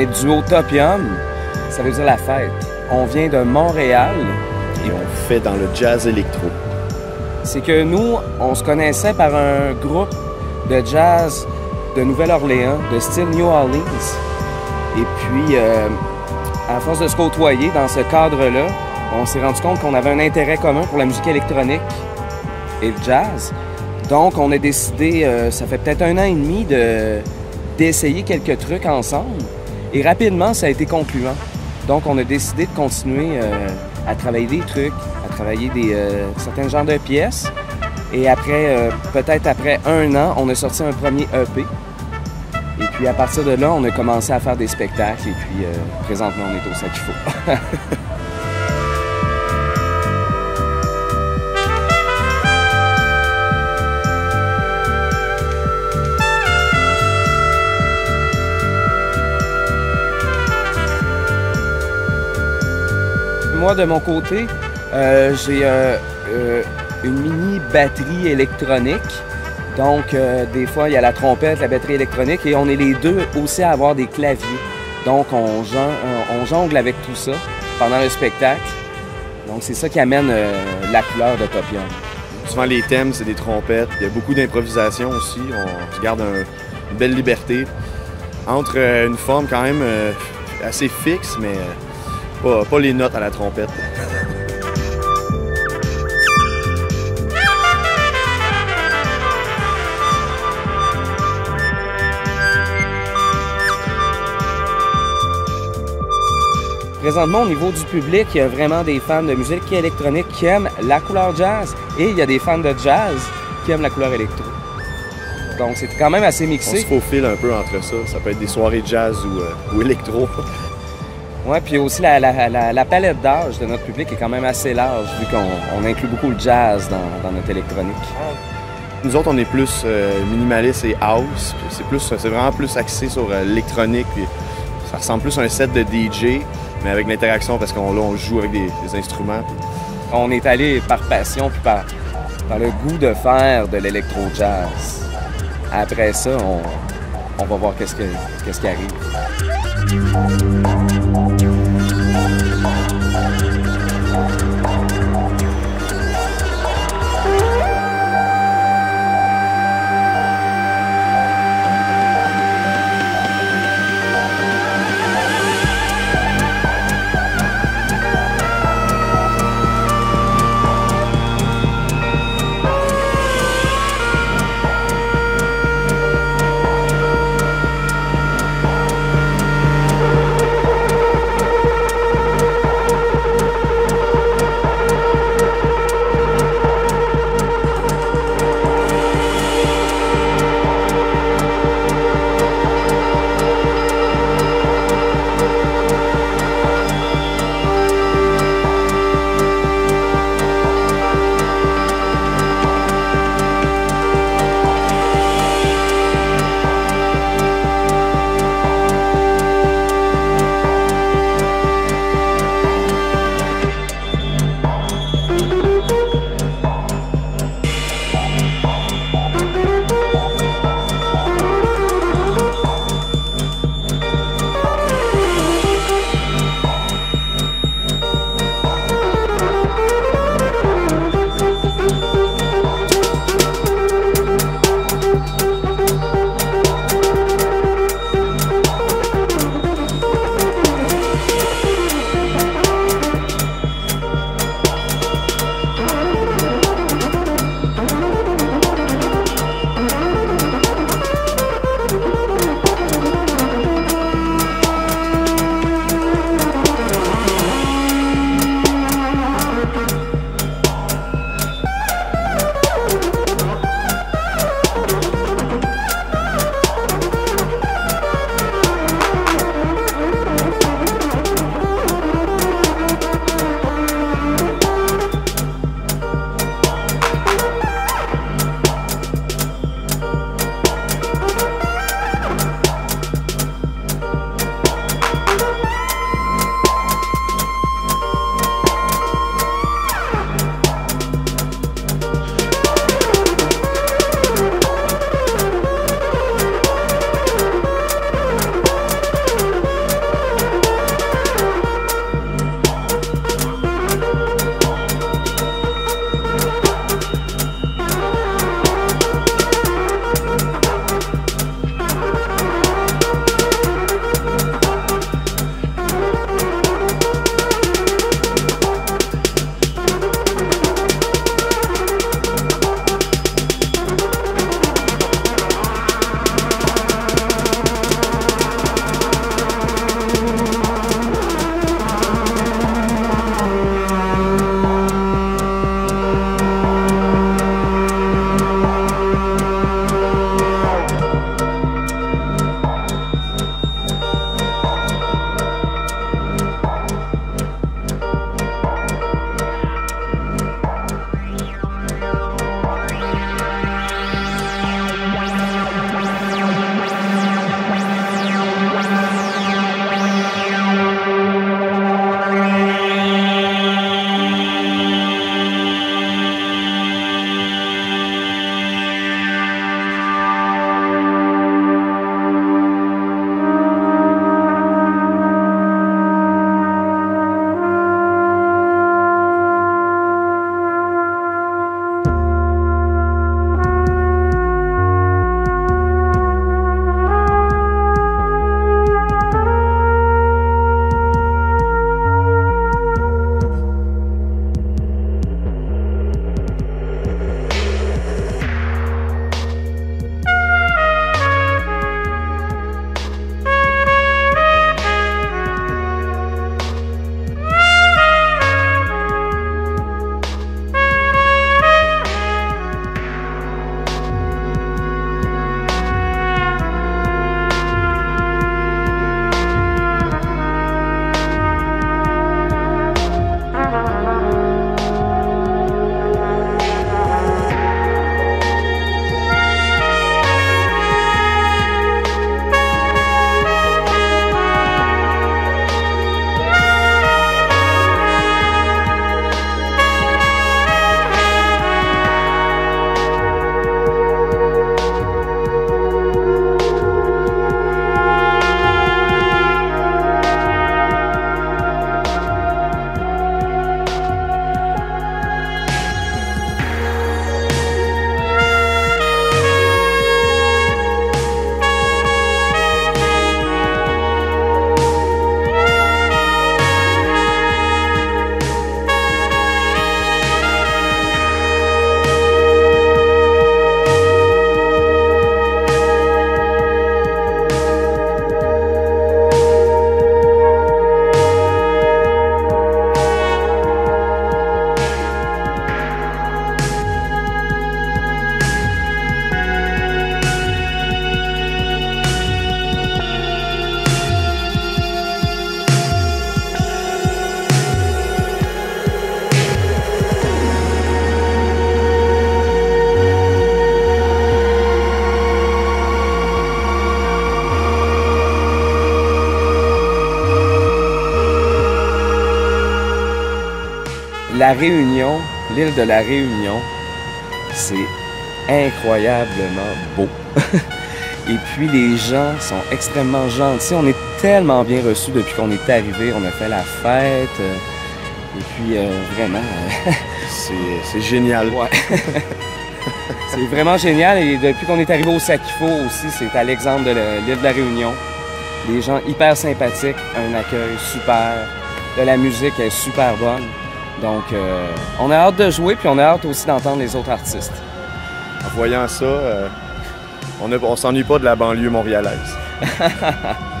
est duo Topium. Ça veut dire la fête. On vient de Montréal. Et on fait dans le jazz électro. C'est que nous, on se connaissait par un groupe de jazz de Nouvelle-Orléans, de style New Orleans. Et puis, euh, à force de se côtoyer dans ce cadre-là, on s'est rendu compte qu'on avait un intérêt commun pour la musique électronique et le jazz. Donc, on a décidé, euh, ça fait peut-être un an et demi, de, d'essayer quelques trucs ensemble. Et rapidement, ça a été concluant. Donc, on a décidé de continuer euh, à travailler des trucs, à travailler des, euh, certains genres de pièces. Et après, peut-être après un an, on a sorti un premier EP. Et puis, à partir de là, on a commencé à faire des spectacles. Et puis, présentement, on est au sac moi, de mon côté, euh, j'ai euh, euh, une mini batterie électronique. Donc, des fois, il y a la trompette, la batterie électronique, et on est les deux aussi à avoir des claviers. Donc, on, jongle avec tout ça pendant le spectacle. Donc, c'est ça qui amène la couleur de Topion. Souvent, les thèmes, c'est des trompettes. Il y a beaucoup d'improvisation aussi. On garde une belle liberté entre une forme quand même assez fixe, mais pas, les notes à la trompette. Présentement, au niveau du public, il y a vraiment des fans de musique électronique qui aiment la couleur jazz et il y a des fans de jazz qui aiment la couleur électro. Donc, c'est quand même assez mixé. On se faufile un peu entre ça. Ça peut être des soirées jazz ou, euh, ou électro. Oui, puis aussi la, palette d'âge de notre public est quand même assez large, vu qu'on inclut beaucoup le jazz dans, notre électronique. Nous autres, on est plus euh, minimaliste et house. C'est plus, c'est vraiment plus axé sur euh, l'électronique. Ça ressemble plus à un set de DJ, mais avec l'interaction parce qu'on on joue avec des, instruments. On est allé par passion puis par, par le goût de faire de l'électro-jazz. Après ça, on, va voir qu'est-ce, qu'est-ce qui arrive. La Réunion, l'île de la Réunion, c'est incroyablement beau. Et puis les gens sont extrêmement gentils. On est tellement bien reçus depuis qu'on est arrivé. On a fait la fête. Et puis euh, vraiment. euh, C'est génial. Ouais. c'est vraiment génial. Et depuis qu'on est arrivé au Sakifo aussi, c'est à l'exemple de l'île de la Réunion. Des gens hyper sympathiques, un accueil super, de la musique est super bonne. Donc, euh, on a hâte de jouer, puis on a hâte aussi d'entendre les autres artistes. En voyant ça, euh, on ne s'ennuie pas de la banlieue montréalaise.